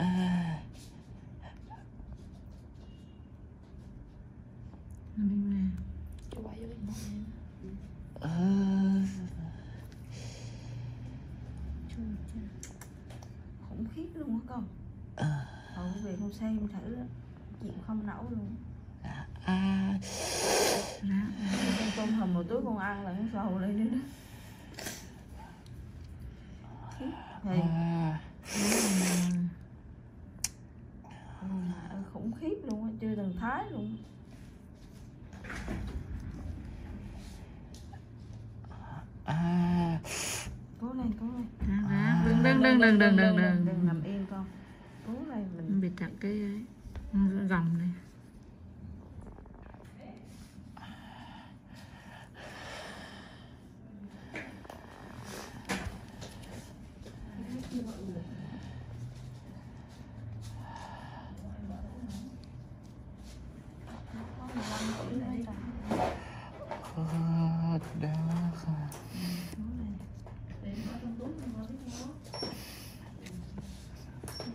à, cha. khủng khiếp luôn á con. Ờ, hậu về con xem thử chịu không nổi luôn. À, ra con tôm hùm một túi con ăn là nó sầu lên nữa đó thì à, đừng đừng đừng đừng đừng đừng. Nằm yên con. Cố này mình bị chặt cái ừ, dòng này.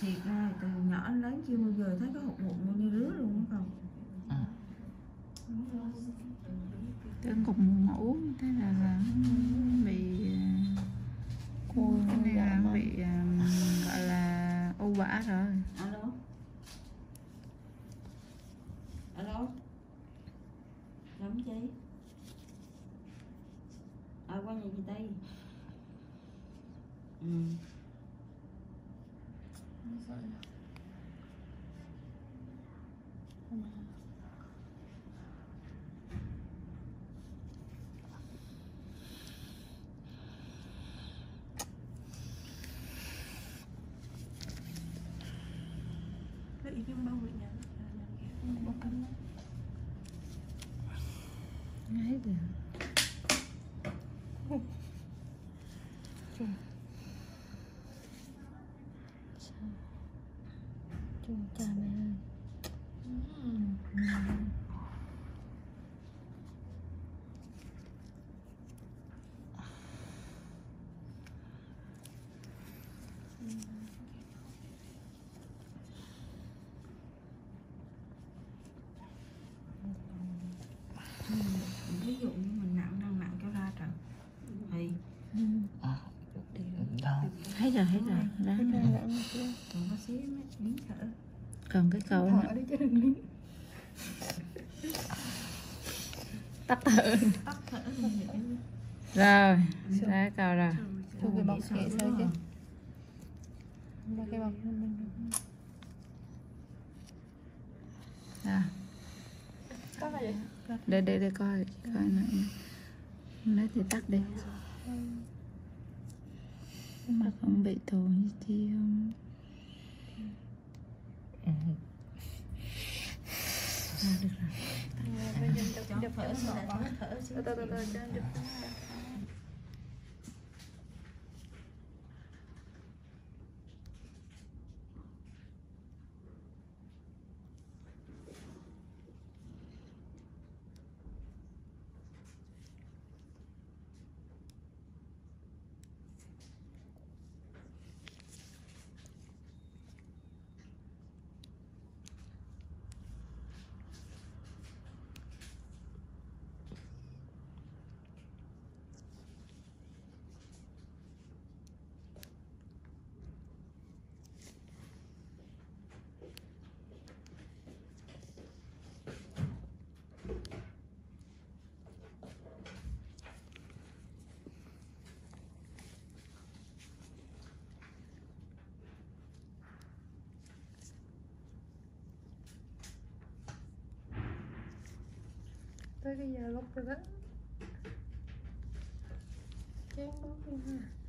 thiệt ra từ nhỏ đến lớn chưa bao giờ thấy có hột mụn như đứa luôn á không? cái cục mũ thế là là bị cô này là bị gọi là u bã rồi lắm chị à qua nhà chị tây. Ừ cái ý kiến bao vị nhà bao cân ngay được chu cha mẹ ơi. Ví dụ như mình nặng nặng nặng cho ra trời thì à, đó, hết rồi hết rồi. Đó còn cái câu đó tắt thở. Rồi ra câu rồi. Thu về bọc để để để coi coi nữa lấy thì tắt đi mặt không bị tổn gì chi không? Ừ, à, được rồi. Cho thở xíu lại thở xíu từ từ từ từ cho anh được tới cái giờ lúc rồi đó. Chén bóp đi ha.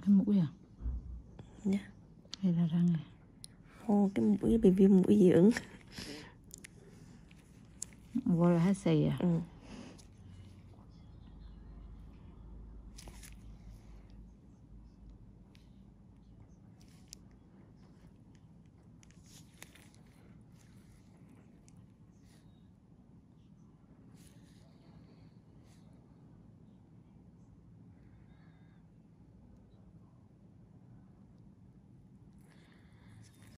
Cái mũi à Dạ. hay là răng à Ô, cái mũi bị viêm mũi dị ứng gọi là hát xì à ừ.